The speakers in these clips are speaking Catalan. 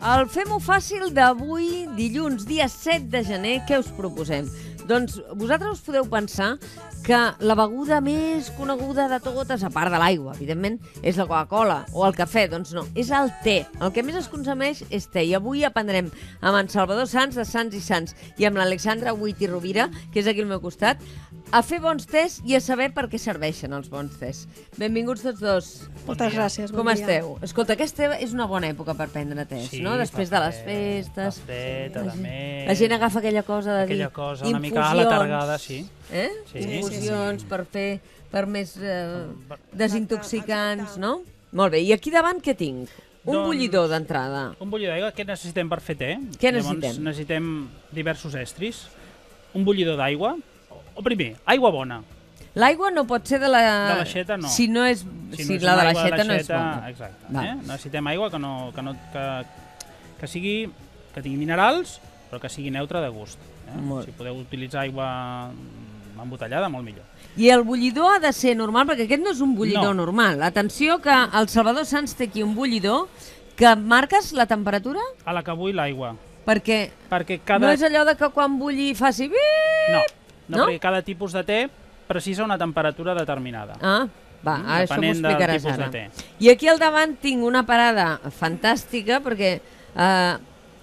El Fem-ho fàcil d'avui, dilluns, dia 7 de gener, què us proposem? Doncs vosaltres podeu pensar que la beguda més coneguda de totes, a part de l'aigua, evidentment, és la Coca-Cola o el cafè. Doncs no, és el te. El que més es consumeix és te. I avui aprendrem amb en Salvador Sans, de Sans i Sans, i amb l'Alexandra Huit i Rovira, que és aquí al meu costat, a fer bons tes i a saber per què serveixen els bons tes. Benvinguts tots dos. Moltes gràcies. Com bon dia. esteu? Escolta, aquesta és una bona època per prendre tes, Sí, no? Després de les festes. a la, gent, la gent agafa aquella cosa de Aquella dir... cosa una mica infusions, aletargada, sí. Eh? Sí. Infusions per fer per més eh, desintoxicants, no? Molt bé, i aquí davant què tinc? Un Doncs- bullidor d'entrada. Un bullidor d'aigua, què necessitem per fer te? Què Llavors, necessitem? necessitem diversos estris, un bullidor d'aigua, o- primer, aigua bona. L'aigua no pot ser de la... De l'aixeta, no. Si no és... Si, no és la de l'aixeta no és bona. Exacte. Val. Eh? Necessitem aigua que, no, que, no, que, que sigui que tingui minerals, però que sigui neutra de gust. Eh? Molt. Si podeu utilitzar aigua embotellada, molt millor. I el bullidor ha de ser normal, perquè aquest no és un bullidor No. normal. Atenció que el Salvador Sans té aquí un bullidor que marques la temperatura A la que vull l'aigua. perquè Perquè cada... cada... no és allò de que quan bulli faci... bip. No, no, No? perquè cada tipus de te precisa una temperatura determinada. Ah, va, Mm, això m'ho explicaràs ara. te. I aquí al davant tinc una parada fantàstica perquè eh,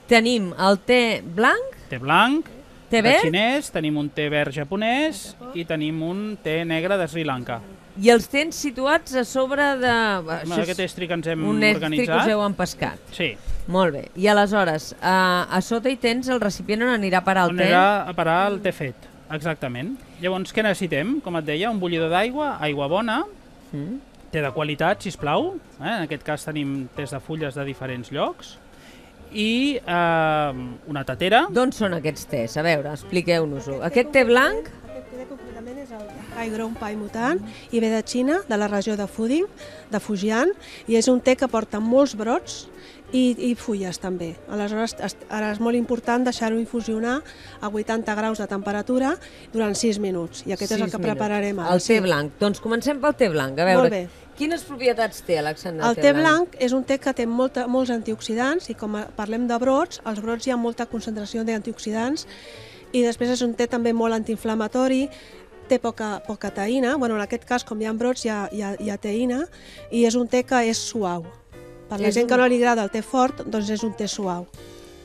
tenim el té blanc, Té blanc, té de verd xinès, tenim un té verd japonès i tenim un té negre de Sri Lanka. i els tens situats a sobre de... Amb aquest estri que ens hem un estri que us organitzat. heu empescat. Sí, Molt bé. I aleshores, eh, a sota hi tens el recipient on anirà a parar el on té. anirà a parar el té fet. Exactament. Llavors, què necessitem? Com et deia, un bullidor d'aigua, aigua bona, Mm. té de qualitat, si plau. Eh? En aquest cas tenim tés de fulles de diferents llocs. I eh, una tatera. D'on són aquests tés? A veure, expliqueu-nos-ho. Aquest té blanc, Aquest té concretament és el High Grown Pai Mutant i ve de Xina, de la regió de Fuding, de Fujian, i és un té que porta molts brots i, i fulles també. Aleshores, es- ara és molt important deixar-ho infusionar a 80 graus de temperatura durant 6 minuts. I aquest és el que minuts. prepararem ara. El té blanc. Doncs comencem pel té blanc. A veure, Molt bé. quines propietats té, Alexandra? El té blanc és un té que té molta, molts antioxidants i com parlem de brots, als brots hi ha molta concentració d'antioxidants i després és un té també molt antiinflamatori, té poca, poca teïna, bueno, en aquest cas com hi ha brots hi ha, hi ha, hi ha teïna i és un té que és suau. Per la És gent un- que no li agrada el té fort, doncs és un té suau.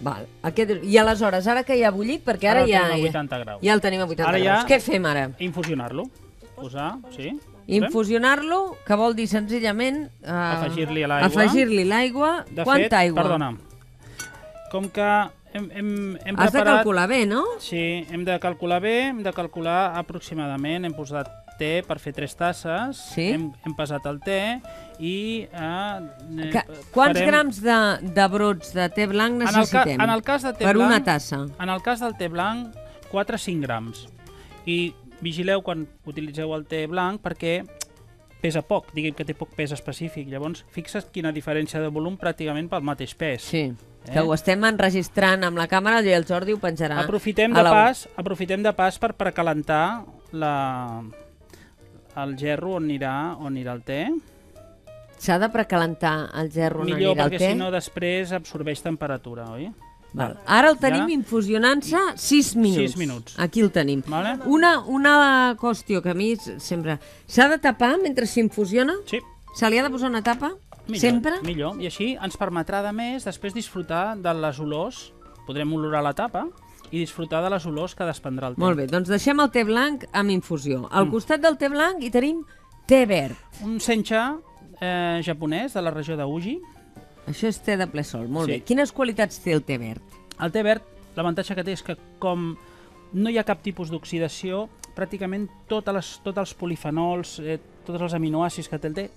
Val. Aquest... I aleshores, ara que ja ha bullit, perquè ara, Ara el ja, tenim a ja, 80 graus. ja el tenim a 80 Ara ja- graus. Què fem ara? Infusionar-lo. Posar, sí. Infusionar-lo, que vol dir senzillament... Uh, Afegir-li a l'aigua. Afegir-li l'aigua. De Quanta fet, aigua? perdona, com que hem, hem, hem Has de preparat... calcular bé, no? Sí, hem de calcular bé, hem de calcular aproximadament, hem posat té per fer tres tasses, Sí. hem, hem pesat el té i... Eh, Que, quants farem- grams de, de brots de té blanc En el, ca, necessitem? en el cas de té per blanc, una tassa. En el cas del té blanc, 4-5 grams. I vigileu quan utilitzeu el té blanc perquè pesa poc, diguem que té poc pes específic. Llavors, fixa't quina diferència de volum pràcticament pel mateix pes. Sí, que Eh? ho estem enregistrant amb la càmera i el Jordi ho penjarà. Aprofitem de, la- pas, aprofitem de pas per precalentar la, el gerro on anirà, on anirà el té. S'ha de precalentar el gerro on Millor, anirà el perquè té? si no després absorbeix temperatura, oi? Val. Ara el tenim Ja? infusionant-se 6 minuts. Sis minuts. Aquí el tenim. Vale? Una, una qüestió que a mi sempre... S'ha de tapar mentre s'infusiona? Sí, Se li ha de posar una tapa? millor, Sempre? millor. I així ens permetrà, de més, després disfrutar de les olors. Podrem olorar la tapa i disfrutar de les olors que desprendrà el té. Molt bé, doncs deixem el té blanc amb infusió. Al Mm. costat del té blanc hi tenim té verd. Un sencha eh, japonès de la regió de Uji. Això és té de ple sol, molt Sí. bé. Quines qualitats té el té verd? El té verd, l'avantatge que té és que com no hi ha cap tipus d'oxidació, pràcticament totes les, tots els polifenols, eh, tots els aminoàcids que té el té,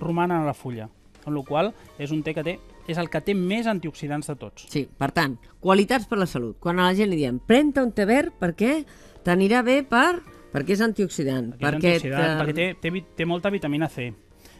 romanen a la fulla. Amb la qual és un té que té, és el que té més antioxidants de tots. Sí, per tant, qualitats per la salut. Quan a la gent li diem, pren-te un té verd perquè t'anirà bé per... perquè és antioxidant. Perquè, és perquè antioxidant, te- perquè té, té, té molta vitamina C.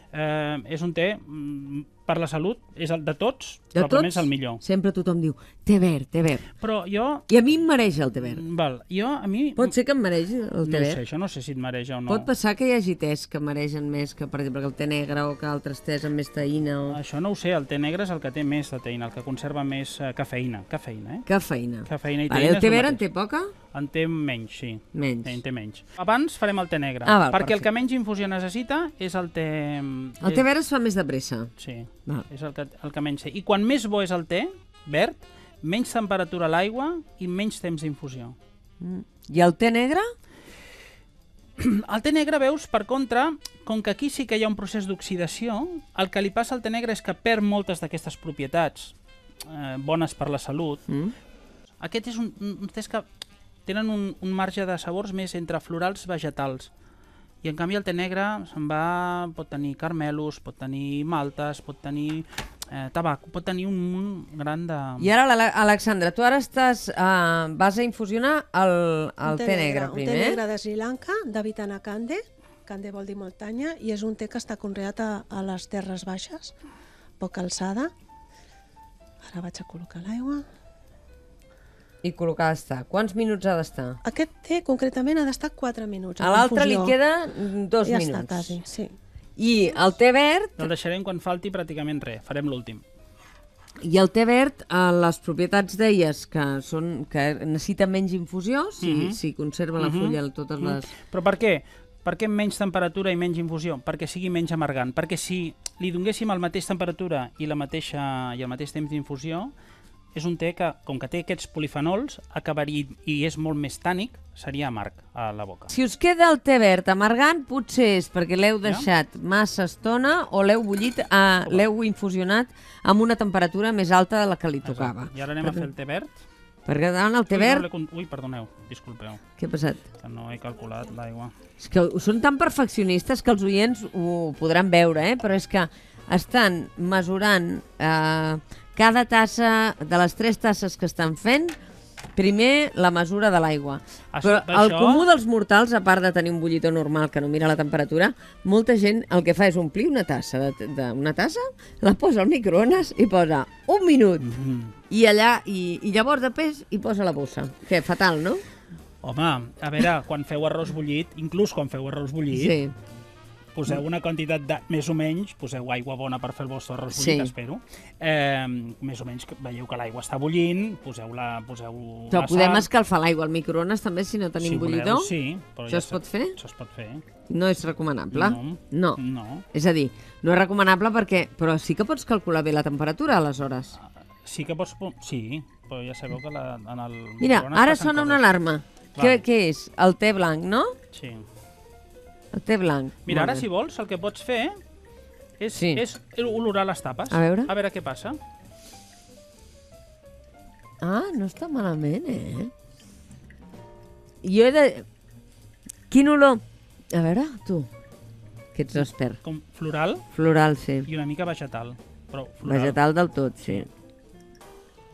Eh, és un té mm, per la salut, és el de tots, De probablement tots, és el millor. sempre tothom diu té verd, té verd. Però jo... I a mi em mereix el té verd. Val, jo, a mi... Pot ser que em mereixi el no té verd? sé, això no sé si et mereix o no. Pot passar que hi hagi tés que mereixen més que, per exemple, que el té negre o que altres tés amb més taïna o... Això no ho sé, el té negre és el que té més de teïna, el que conserva més eh, cafeïna. Cafeïna, eh? Cafeïna. Cafeïna i Vale, teïna el té el verd en té poca? En té menys, sí. Menys. En té menys. Abans farem el té negre, Ah, val, perquè el perfecte. que menys infusió necessita és el té... El té verd es fa més de pressa. Sí, Val. és el que, el que menys té. I quan més bo és el té verd, menys temperatura a l'aigua i menys temps d'infusió. Mm. I el té negre? El té negre, veus, per contra, com que aquí sí que hi ha un procés d'oxidació, el que li passa al té negre és que perd moltes d'aquestes propietats eh, bones per la salut. Mm. Aquest és un, un tés que tenen un, un marge de sabors més entre florals vegetals. I en canvi el té negre se'n va, pot tenir carmelos, pot tenir maltes, pot tenir eh, tabac, pot tenir un munt gran de... I ara, Alexandra, tu ara estàs, uh, vas a infusionar el, el Un té negre Un primer. té negre de Sri Lanka, de Vitana Kande. Kande vol dir muntanya, i és un té que està conreat a, a les terres baixes, poca alçada. Ara vaig a col·locar l'aigua. I col·locar d'estar. Quants minuts ha d'estar? Aquest té concretament ha d'estar 4 minuts. A l'altre li queda mm, dos ja minuts. està, quasi, sí. I el té verd, El deixarem quan falti pràcticament res, farem l'últim. i el té verd, eh, les propietats deies que són que necessita menys infusió, si, Mhm. si conserva la Mhm. fulla totes les... Però per què? Per què menys temperatura i menys infusió? Perquè sigui menys amargant. Perquè si li donéssim el mateix temperatura i, la mateixa, i el mateix temps d'infusió, és un té que, com que té aquests polifenols, acabaria, i és molt més tànic, seria amarg a la boca. Si us queda el té verd amargant, potser és perquè l'heu Ja. deixat massa estona o l'heu bullit, eh, l'heu infusionat amb una temperatura més alta de la que li tocava. I ara anem a fer el té verd. Perquè davant el té Ui, no verd... con- Ui, perdoneu, disculpeu, Què ha passat? que no he calculat l'aigua. És que són tan perfeccionistes que els oients ho podran veure, eh? però és que estan mesurant eh, cada tassa, de les tres tasses que estan fent, primer la mesura de l'aigua. Això- Però el comú dels mortals, a part de tenir un bullitó normal que no mira la temperatura, molta gent el que fa és omplir una tassa, de, de una tassa, la posa al microones i posa un minut. Mm. I allà, i, i llavors després hi posa la bossa. Que fatal, no? Home, a veure, quan feu arròs bullit, inclús quan feu arròs bullit, Sí. Poseu una quantitat de, més o menys, poseu aigua bona per fer el vostre arròs bullit, Sí. espero. Eh, més o menys que veieu que l'aigua està bullint, poseu-la... Poseu Però la podem sal. escalfar l'aigua al microones també si no tenim si bullidor? Voleu, sí, però Això ja es pot fer? Això es pot fer. No és recomanable? No. no. No. És a dir, no és recomanable perquè... Però sí que pots calcular bé la temperatura, aleshores. Sí que pots... Sí, però ja sabeu que la, en el... Mira, ara sona una coses. alarma. Val. Què, què és? El té blanc, no? Sí. El té blanc. Mira, Molt ara bé. si vols, el que pots fer és, Sí. és olorar les tapes. A veure. A veure què passa. Ah, no està malament, eh? Jo he de... Quin olor? A veure, tu, que ets expert. Com floral Floral, sí. i una mica vegetal. Però floral. Vegetal del tot, sí.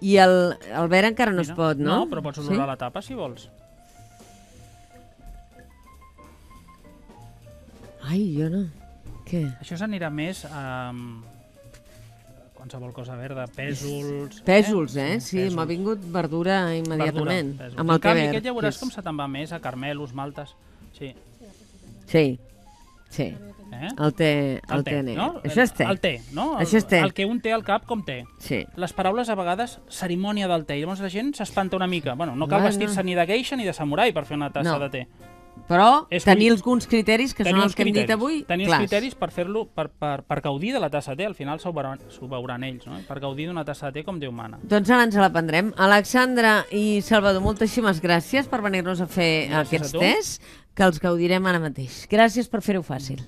I el, el verd encara no es Mira. pot, no? No, però pots olorar la tapa si vols. Ai, jo no. Què? Això s'anirà més a... qualsevol cosa verda, pèsols... Pèsols, eh? Sí, pèsols. m'ha vingut verdura immediatament. Verdura, amb el en canvi, té aquest ja veuràs que com se te'n va més a carmelos, maltes... Sí. Sí, sí. Eh? El té, el, té negre. no? Això és té. El té, no? El, Això és té. El que un té al cap com té. Sí. Les paraules a vegades, cerimònia del té. I llavors la gent s'espanta una mica. Bueno, no cal vestir-se ni de geisha ni de samurai per fer una tassa No. de té. Però És tenir alguns criteris que són els que hem dit criteris. avui, Tenir els criteris per fer-lo, per, per, per gaudir de la tassa de té. Al final s'ho veuran, veuran ells, no? Per gaudir d'una tassa de té com Déu mana. Doncs ara ens la prendrem. Alexandra i Salvador, moltíssimes gràcies per venir-nos a fer Gràcies a aquests tu. tests, que els gaudirem ara mateix. Gràcies per fer-ho fàcil.